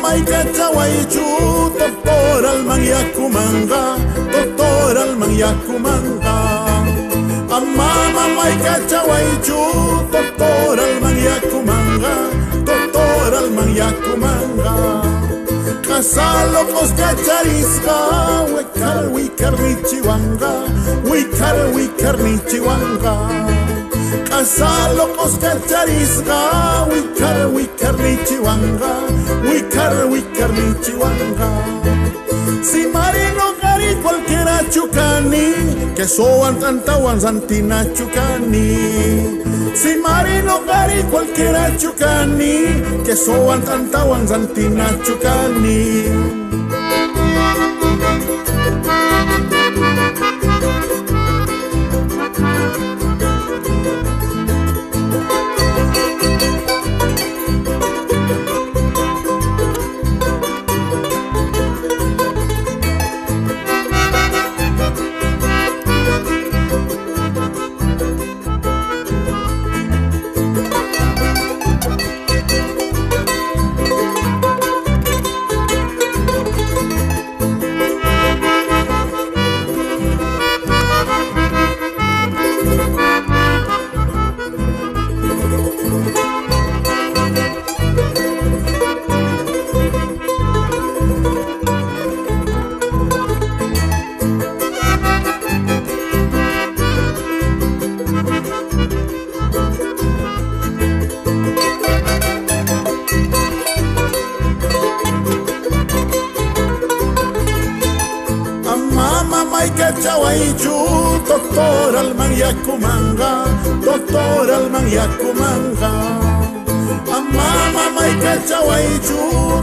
Jamaica Chahuaychú, doctor Alman Yacumanga, doctor Alman Yacumanga. Amma Jamaica Chahuaychú, doctor Alman Yacumanga, doctor Alman Yacumanga. Casalo Cosca Charisca, Huecar, Huicar, Nichiwanga, Huicar, Kasalo kos kacharisga Wikar wikar nichiwanga Wikar wikar nichiwanga Si marino cari cualquiera chucani Que soan tanta wanzantina chucani. Si marino cari cualquiera chucani Que soan tanta wanzantina chucani Amama maika chawaichu Doctor alman yakumanga Doctor alman yakumanga. Amama maika chawaichu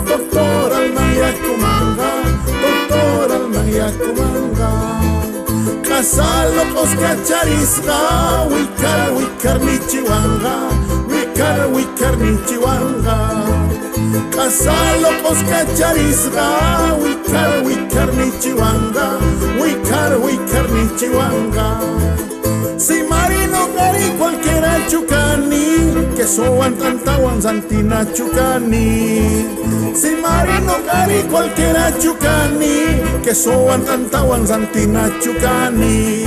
Doctor alman yakumanga Doctor alman yakumanga. Kasalo kos kacharisga Wikar Kasalo kos kacharisga Wikar wikar nichiwanga Wikar wikar nichiwanga Si marino cari cualquiera chucani Que soan tanta wanzantina chucani. Si marino cari cualquiera chucani Que soan tanta wanzantina chucani